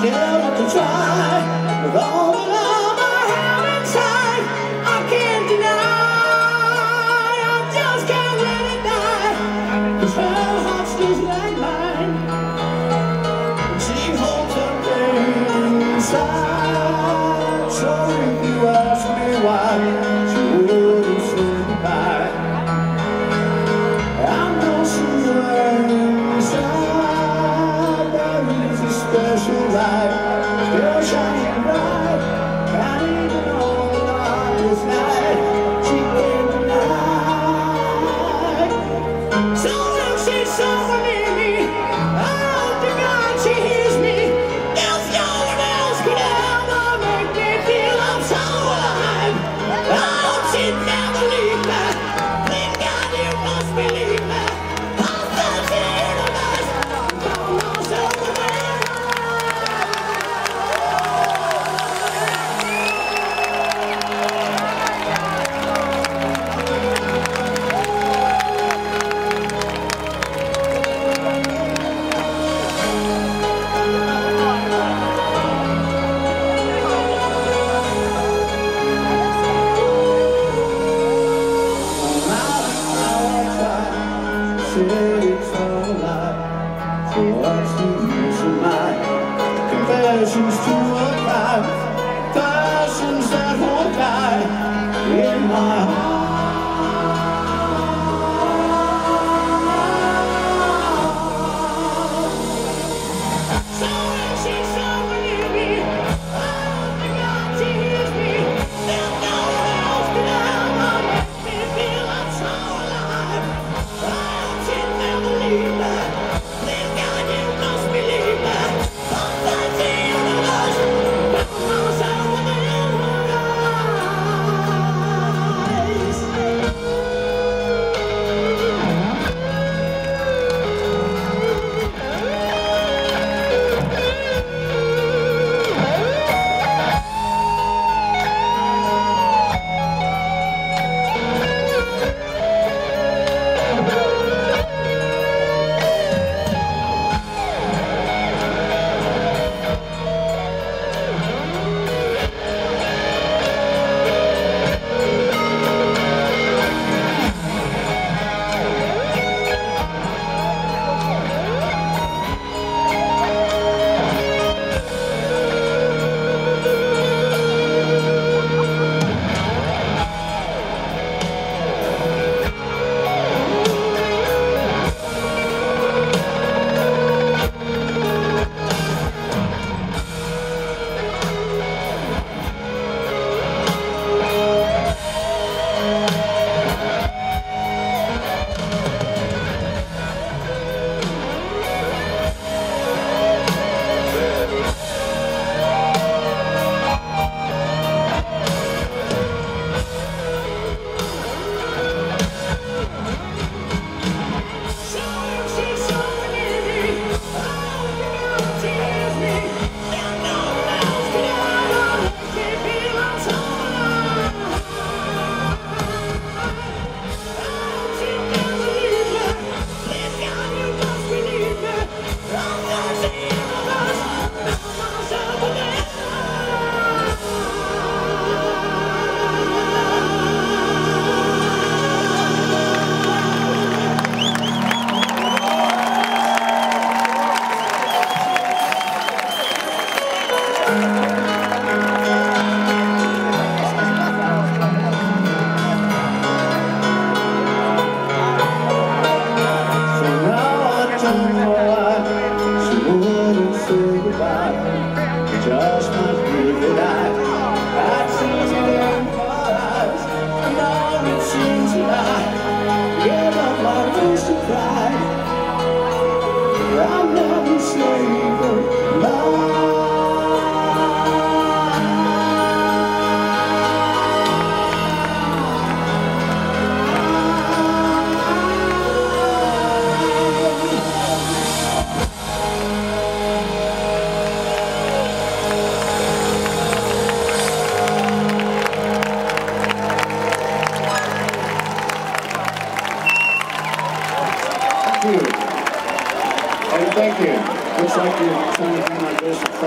still have to try with all I. I can't deny, I just can't let it her heart's just like mine. She holds her inside. So if you ask me why. light still shining. watch the use of my confessions to a crime pride I'm not ashamed thank you. Looks like you're trying to do my best